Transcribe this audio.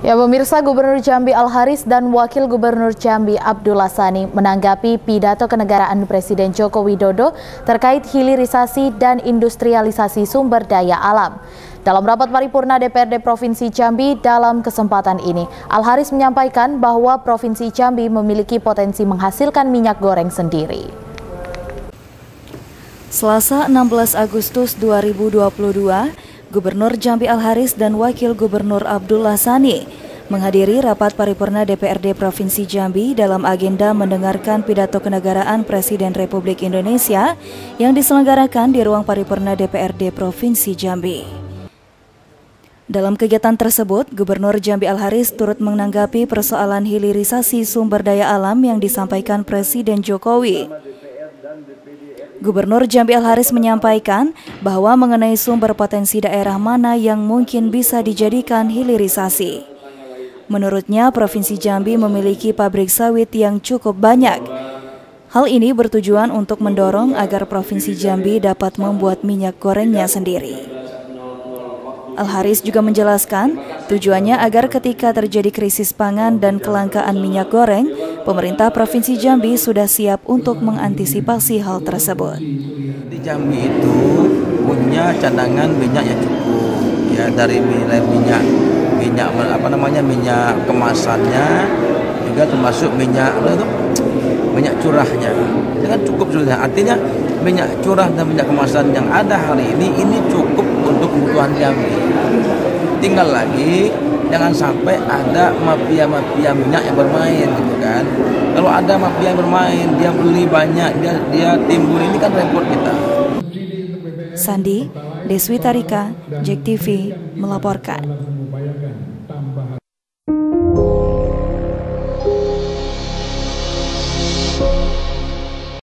Ya pemirsa Gubernur Jambi Al Haris dan Wakil Gubernur Jambi Abdullah Sani menanggapi pidato kenegaraan Presiden Joko Widodo terkait hilirisasi dan industrialisasi sumber daya alam. Dalam rapat paripurna DPRD Provinsi Jambi dalam kesempatan ini, Al Haris menyampaikan bahwa Provinsi Jambi memiliki potensi menghasilkan minyak goreng sendiri. Selasa 16 Agustus 2022, Gubernur Jambi Al-Haris dan Wakil Gubernur Abdullah Sani menghadiri rapat paripurna DPRD Provinsi Jambi dalam agenda mendengarkan pidato kenegaraan Presiden Republik Indonesia yang diselenggarakan di ruang paripurna DPRD Provinsi Jambi. Dalam kegiatan tersebut, Gubernur Jambi Al-Haris turut menanggapi persoalan hilirisasi sumber daya alam yang disampaikan Presiden Jokowi. Gubernur Jambi Al-Haris menyampaikan bahwa mengenai sumber potensi daerah mana yang mungkin bisa dijadikan hilirisasi. Menurutnya, Provinsi Jambi memiliki pabrik sawit yang cukup banyak. Hal ini bertujuan untuk mendorong agar Provinsi Jambi dapat membuat minyak gorengnya sendiri. Al-Haris juga menjelaskan tujuannya agar ketika terjadi krisis pangan dan kelangkaan minyak goreng, pemerintah Provinsi Jambi sudah siap untuk mengantisipasi hal tersebut. Di Jambi itu punya cadangan minyak yang cukup. Ya dari nilai minyak minyak apa namanya minyak kemasannya juga termasuk minyak itu? Minyak curahnya. Itu kan cukup sudah. Artinya minyak curah dan minyak kemasan yang ada hari ini ini cukup untuk kebutuhan Jambi tinggal lagi jangan sampai ada mafia-mafia minyak yang bermain gitu kan. Kalau ada mafia yang bermain dia beli banyak dia dia timbul ini kan repot kita. Sandi Deswi Tarika Jack TV melaporkan